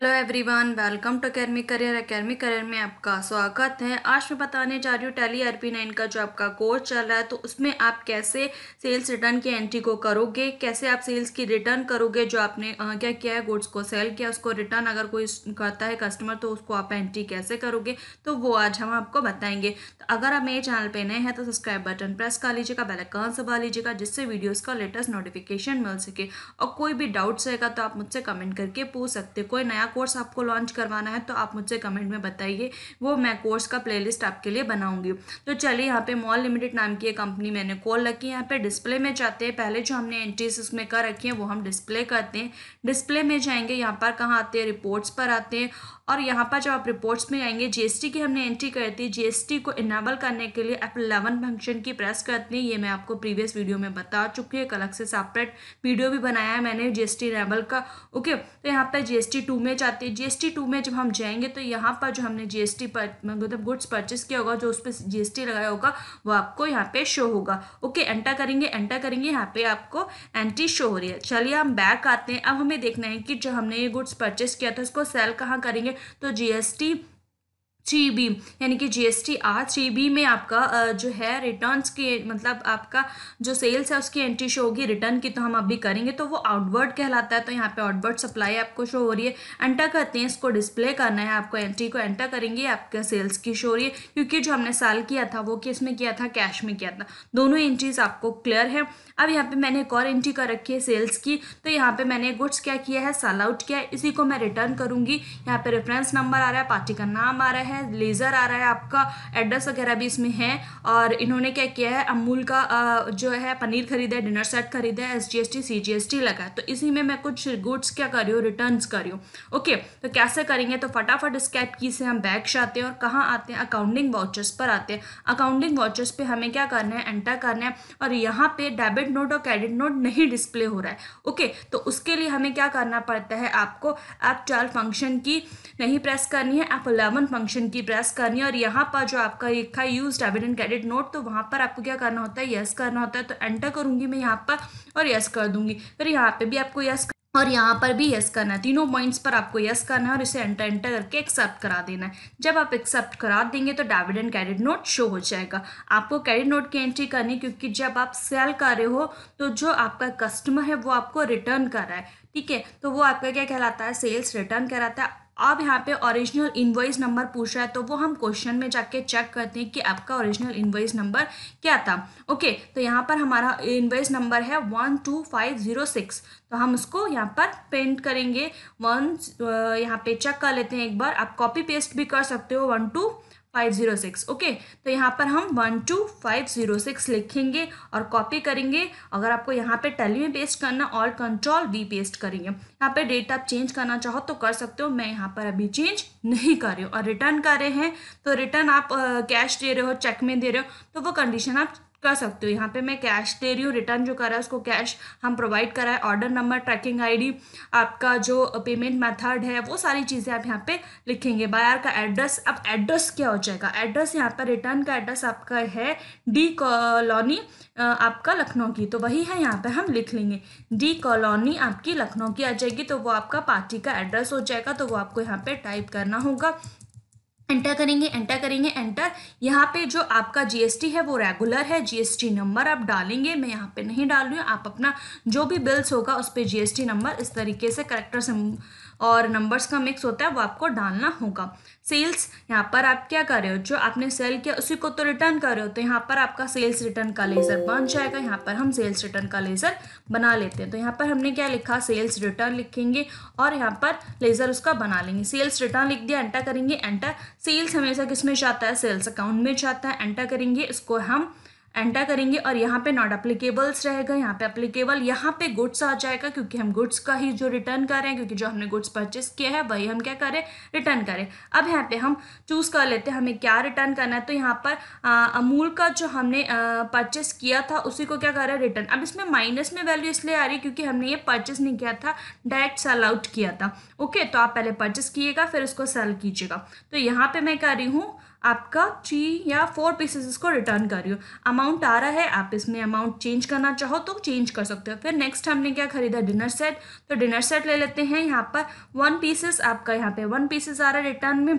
Hello everyone welcome to academy career academy career में आपका स्वागत है। आज मैं बताने जा रही हूँ टेली आर पी नाइन का जो आपका कोर्स चल रहा है तो उसमें आप कैसे सेल्स रिटर्न की एंट्री को करोगे कैसे आप सेल्स की रिटर्न करोगे जो आपने आ, क्या किया है गुड्स को सेल किया उसको रिटर्न अगर कोई करता है कस्टमर तो उसको आप एंट्री कैसे करोगे तो वो आज हम आपको बताएँगे। तो अगर आप मेरे चैनल पर नए हैं तो सब्सक्राइब बटन प्रेस कर लीजिएगा बेलकॉन सभा लीजिएगा जिससे वीडियोज़ का लेटेस्ट नोटिफिकेशन मिल सके। और कोई भी डाउट्स रहेगा तो आप मुझसे कमेंट करके पूछ सकते कोई नया कोर्स आपको लॉन्च करवाना है तो आप मुझसे कमेंट में बताइए। वो मैं कोर्स का प्लेलिस्ट आपके लिए बनाऊँगी। तो चलिए, यहाँ पे मॉल लिमिटेड नाम की एक कंपनी मैंने कॉल रखी यहाँ पे डिस्प्ले में जाते हैं। पहले जो हमने एंट्रीज उसमें कर रखी है, वो हम डिस्प्ले करते हैं। डिस्प्ले में जाएँगे, यहाँ पर कहाँ आते हैं? रिपोर्ट्स पर आते हैं। और यहाँ पर जब आप रिपोर्ट्स में आएँगे जीएसटी की हमने एंट्री करती है जीएसटी को इनेबल करने के लिए आप इलेवन फ़ंक्शन की प्रेस करते हैं। ये मैं आपको प्रीवियस वीडियो में बता चुकी हूँ। एक अलग से सेपरेट वीडियो भी बनाया है मैंने जीएसटी इनेबल का। ओके तो यहाँ पर जीएसटी टू में जाते हैं जीएसटी टू में जब हम जाएँगे तो यहाँ पर जो हमने जीएसटी पर मतलब गुड्स परचेस किया होगा, जो उस पर जीएसटी लगाया होगा, वो आपको यहाँ पे शो होगा। ओके एंटर करेंगे एंटर करेंगे, यहाँ पे आपको एंट्री शो हो रही है। चलिए हम बैक आते हैं। अब हमें देखना है कि जो हमने ये गुड्स परचेस किया था, उसको सेल कहाँ करेंगे? तो जीएसटी थ्री बी, यानी कि जीएसटी आर थ्री बी में आपका जो है रिटर्न्स के मतलब आपका जो सेल्स है, उसकी एंट्री शो होगी रिटर्न की तो हम अभी करेंगे तो वो आउटवर्ड कहलाता है तो यहाँ पे आउटवर्ड सप्लाई आपको शो हो रही है। एंटर करते हैं, इसको डिस्प्ले करना है, आपको एंट्री को एंटर करेंगे, आपके सेल्स की शो हो रही है। क्योंकि जो हमने साल किया था, वो किसमें किया था? कैश में किया था। दोनों एंट्रीज आपको क्लियर है। अब यहाँ पे मैंने एक और एंट्री कर रखी है सेल्स की। तो यहाँ पर मैंने गुड्स क्या किया है? सेल आउट किया है। इसी को मैं रिटर्न करूँगी। यहाँ पर रेफरेंस नंबर आ रहा है पार्टी का नाम आ रहा है। लेज़र आ रहा है आपका एड्रेस वगैरह भी इसमें है। और इन्होंने क्या किया है, अमूल का जो है पनीर खरीदा है डिनर सेट खरीदा है S G S T C G S T लगा है। तो इसी में मैं कुछ गुड्स क्या कर रही हूँ रिटर्न कर रही हूँ। ओके तो कैसे करेंगे? तो फटाफट इस कैट की से हम बैग आते हैं और कहाँ आते हैं? अकाउंटिंग वाउचर्स पर आते हैं। अकाउंटिंग वाउचर्स पे हमें क्या करना है? एंटर करना है। और यहाँ पे डेबिट नोट और क्रेडिट नोट नहीं डिस्प्ले हो रहा है। ओके तो उसके लिए हमें क्या करना पड़ता है आपको? आप ट्वेल्व फ़ंक्शन की नहीं प्रेस करनी है आप अलेवन फ़ंक्शन की प्रेस करनी है और यहाँ पर जो आपका लिखा है यूज़ एंड क्रेडिट नोट तो वहाँ पर आपको क्या करना होता है? यस करना होता है तो एंटर करूँगी मैं यहाँ पर और यस कर दूँगी। फिर यहाँ पे भी आपको यस और यहाँ पर भी यस करना है। तीनों पॉइंट्स पर आपको यस करना है और इसे एंटर एंटर करके एक्सेप्ट करा देना है। जब आप एक्सेप्ट करा देंगे तो एंड क्रेडिट नोट शो हो जाएगा। आपको क्रेडिट नोट की एंट्री करनी क्योंकि जब आप सेल कर रहे हो तो जो आपका कस्टमर है, वो आपको रिटर्न कर रहा है। ठीक है? तो वो आपका क्या कहलाता है? सेल्स रिटर्न कहलाता है। अब यहाँ पे ओरिजिनल इन्वॉइस नंबर पूछ रहा है तो वो हम क्वेश्चन में जाके चेक करते हैं कि आपका ओरिजिनल इन्वॉइस नंबर क्या था। ओके तो यहाँ पर हमारा इन्वॉइस नंबर है one two five zero six तो हम उसको यहाँ पर पेंट करेंगे। वन यहाँ पे चेक कर लेते हैं एक बार। आप कॉपी पेस्ट भी कर सकते हो one two five zero six okay तो यहाँ पर हम one two five zero six लिखेंगे और कॉपी करेंगे। अगर आपको यहाँ पे टेली में पेस्ट करना और कंट्रोल वी पेस्ट करेंगे। यहाँ पे डेट आप चेंज करना चाहो तो कर सकते हो। मैं यहाँ पर अभी चेंज नहीं कर रही हूँ और रिटर्न कर रहे हैं। तो रिटर्न आप कैश दे रहे हो चेक में दे रहे हो तो वो कंडीशन आप कर सकते हो। यहाँ पे मैं कैश दे रही हूँ। रिटर्न जो करा है, उसको कैश हम प्रोवाइड करा है। ऑर्डर नंबर ट्रैकिंग आईडी आपका जो पेमेंट मेथड है, वो सारी चीज़ें आप यहाँ पे लिखेंगे। बायर का एड्रेस अब एड्रेस क्या हो जाएगा? एड्रेस यहाँ पर रिटर्न का एड्रेस आपका है डी कॉलोनी आपका लखनऊ की। तो वही है, यहाँ पे हम लिख लेंगे। डी कॉलोनी आपकी लखनऊ की आ जाएगी तो वो आपका पार्टी का एड्रेस हो जाएगा तो वो आपको यहाँ पे टाइप करना होगा। एंटर करेंगे एंटर करेंगे एंटर यहाँ पे जो आपका जीएसटी है, वो रेगुलर है. जीएसटी नंबर आप डालेंगे. मैं यहाँ पे नहीं डाल रही हूँ. आप अपना जो भी बिल्स होगा, उस पर जीएसटी नंबर इस तरीके से करेक्टर से और नंबर्स का मिक्स होता है, वो आपको डालना होगा। सेल्स यहाँ पर आप क्या कर रहे हो? जो आपने सेल किया, उसी को तो रिटर्न कर रहे हो तो यहाँ पर आपका सेल्स रिटर्न का लेज़र बन जाएगा। यहाँ पर हम सेल्स रिटर्न का लेज़र बना लेते हैं। तो यहाँ पर हमने क्या लिखा? सेल्स रिटर्न लिखेंगे और यहाँ पर लेज़र उसका बना लेंगे। सेल्स रिटर्न लिख दिया एंटर करेंगे एंटर सेल्स हमेशा किसमें जाता है? सेल्स अकाउंट में जाता है। एंटर करेंगे, इसको हम एंटर करेंगे और यहाँ पे नॉट अप्लीकेबल्स रहेगा, यहाँ पे अप्लीकेबल यहाँ पे गुड्स आ जाएगा क्योंकि हम गुड्स का ही जो रिटर्न कर रहे हैं, क्योंकि जो हमने गुड्स परचेस किया है, वही हम क्या करें रिटर्न करें अब यहाँ पे हम चूज़ कर लेते हैं, हमें क्या रिटर्न करना है? तो यहाँ पर अमूल का जो हमने परचेस किया था, उसी को क्या कर रहे हैं? रिटर्न अब इसमें माइनस में वैल्यू इसलिए आ रही है क्योंकि हमने ये परचेस नहीं किया था डायरेक्ट सेल आउट किया था। ओके तो आप पहले परचेस किएगा, फिर उसको सेल कीजिएगा। तो यहाँ पर मैं कर रही हूँ आपका थ्री या फोर पीसेस इसको रिटर्न कर रही हो। अमाउंट आ रहा है, आप इसमें अमाउंट चेंज करना चाहो तो चेंज कर सकते हो। फिर नेक्स्ट हमने क्या खरीदा? डिनर सेट तो डिनर सेट ले लेते हैं। यहाँ पर वन पीसेस आपका यहाँ पे वन पीसेस आ रहा है रिटर्न में।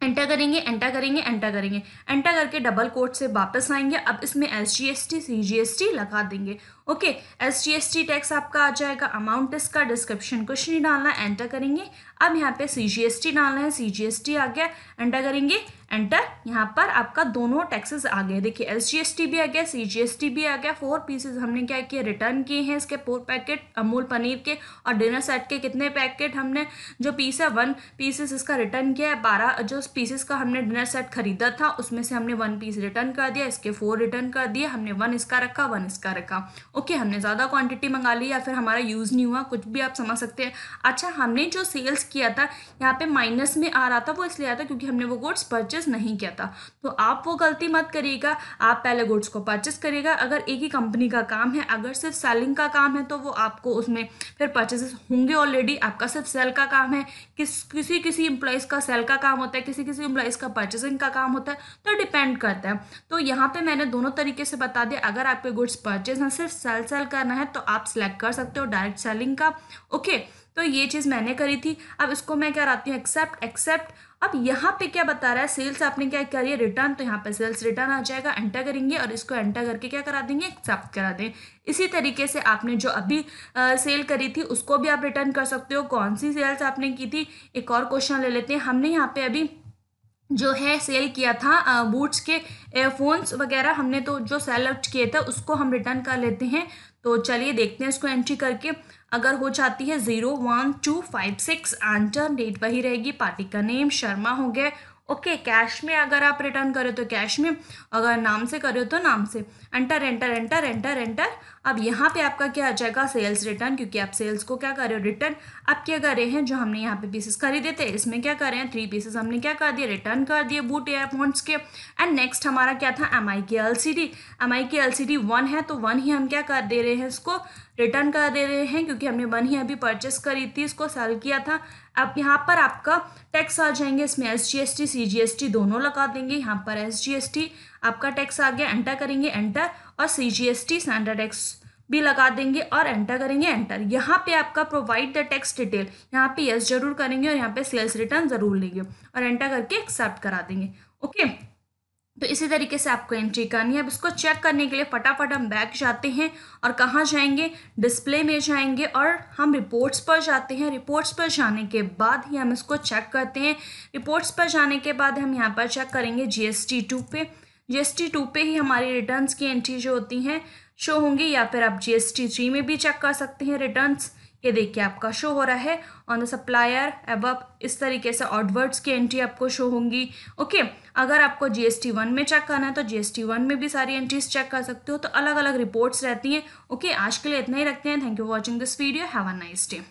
एंटर करेंगे एंटर करेंगे एंटर करेंगे। एंटर करके डबल कोड से वापस आएँगे। अब इसमें S G S T C G S T लगा देंगे। Okay S G S T tax आपका आ जाएगा। अमाउंट इसका डिस्क्रिप्शन कुछ नहीं डालना। एंटर करेंगे। अब यहाँ पे सी जी एस टी डालना है। सी जी एस टी आ गया। एंटर करेंगे। एंटर यहाँ पर आपका दोनों टैक्सेस आ गए। देखिए एस भी आ गया सी जी एस टी भी आ गया। फोर पीसेस हमने क्या किया रिटर्न किए हैं इसके फोर पैकेट अमूल पनीर के और डिनर सेट के। कितने पैकेट हमने जो पीस है वन पीसेस इसका रिटर्न किया है। बारह, जो पीसेस का हमने डिनर सेट खरीदा था, उसमें से हमने वन पीस रिटर्न कर दिया, इसके फोर रिटर्न कर दिए, हमने वन इसका रखा वन इसका रखा। ओके हमने ज़्यादा क्वांटिटी मंगा ली या फिर हमारा यूज़ नहीं हुआ, कुछ भी आप समझ सकते हैं। अच्छा हमने जो सेल्स किया था, यहाँ पे माइनस में आ रहा था, वो इसलिए आता क्योंकि हमने वो गुड्स परचेज नहीं किया था। तो आप वो गलती मत करिएगा, आप पहले गुड्स को परचेस करिएगा। अगर एक ही कंपनी का काम है, अगर सिर्फ़ सेलिंग का काम है तो वो आपको उसमें फिर परचेजेस होंगे ऑलरेडी आपका सिर्फ़ सेल का काम है, किस, किसी किसी एम्प्लॉयज़ का सेल का काम होता है, किसी किसी एम्प्लॉयज़ का परचेसिंग का काम होता है तो डिपेंड करता है। तो यहाँ पर मैंने दोनों तरीके से बता दिया। अगर आपके गुड्स परचेज हैं, सिर्फ़ सेल सेल करना है तो आप सिलेक्ट कर सकते हो डायरेक्ट सेलिंग का। ओके तो ये चीज़ मैंने करी थी। अब इसको मैं क्या कराती हूँ? एक्सेप्ट एक्सेप्ट अब यहाँ पे क्या बता रहा है? सेल्स आपने क्या करी है रिटर्न तो यहाँ पे सेल्स रिटर्न आ जाएगा। एंटर करेंगे और इसको एंटर करके क्या करा देंगे? एक्सेप्ट करा दें। इसी तरीके से आपने जो अभी आ, सेल करी थी उसको भी आप रिटर्न कर सकते हो। कौन सी सेल्स आपने की थी? एक और क्वेश्चन ले लेते हैं। हमने यहाँ पे अभी जो है सेल किया था बूट्स के एयरफोन्स वगैरह हमने तो जो सेलेक्ट किए थे उसको हम रिटर्न कर लेते हैं। तो चलिए देखते हैं इसको एंट्री करके। अगर हो जाती है zero one two five six answer date वही रहेगी। पार्टी का नेम शर्मा हो गया ओके कैश में अगर आप रिटर्न करो तो कैश में, अगर नाम से करें तो नाम से। Enter enter enter enter enter अब यहाँ पे आपका क्या आ जाएगा? सेल्स रिटर्न क्योंकि आप सेल्स को क्या कर रहे हो? रिटर्न अब क्या कर रहे हैं? जो हमने यहाँ पे पीसेस खरीदे थे, इसमें क्या कर रहे हैं? थ्री पीसेस हमने क्या कर दिए? रिटर्न कर दिए बूट एयरफोन्स के। एंड नेक्स्ट हमारा क्या था? एम आई की L C D M I की एल सी डी वन है तो वन ही हम क्या कर दे रहे हैं इसको? रिटर्न कर दे रहे हैं क्योंकि हमने वन ही अभी परचेस करी थी, इसको सेल किया था। अब यहाँ पर आपका टैक्स आ जाएँगे, इसमें S G S T C G S T दोनों लगा देंगे। यहाँ पर एस जी एस टी आपका टैक्स आ गया एंटर करेंगे एंटर और C G S T standard tax भी लगा देंगे और एंटर करेंगे एंटर यहाँ पे आपका प्रोवाइड द टैक्स डिटेल यहाँ पे यस ज़रूर करेंगे और यहाँ पे सेल्स रिटर्न ज़रूर लेंगे और एंटर करके एक्सेप्ट करा देंगे। ओके तो इसी तरीके से आपको एंट्री करनी है। अब इसको चेक करने के लिए फटाफट हम बैक जाते हैं और कहाँ जाएँगे? डिस्प्ले में जाएँगे और हम रिपोर्ट्स पर जाते हैं। रिपोर्ट्स पर जाने के बाद ही हम इसको चेक करते हैं। रिपोर्ट्स पर जाने के बाद हम यहाँ पर चेक करेंगे जी एस टी टू पे। जी एस टी टू पे ही हमारी रिटर्न्स की एंट्री जो होती हैं शो होंगी या फिर आप जी एस टी थ्री में भी चेक कर सकते हैं रिटर्न्स ये देखिए आपका शो हो रहा है। ऑन द सप्लायर एब इस तरीके से ऑडवर्ड्स की एंट्री आपको शो होंगी। ओके अगर आपको जी एस टी वन में चेक करना है तो जी एस टी वन में भी सारी एंट्रीज चेक कर सकते हो। तो अलग अलग रिपोर्ट्स रहती हैं। ओके आज के लिए इतना ही रखते हैं। Thank you watching this video have a nice day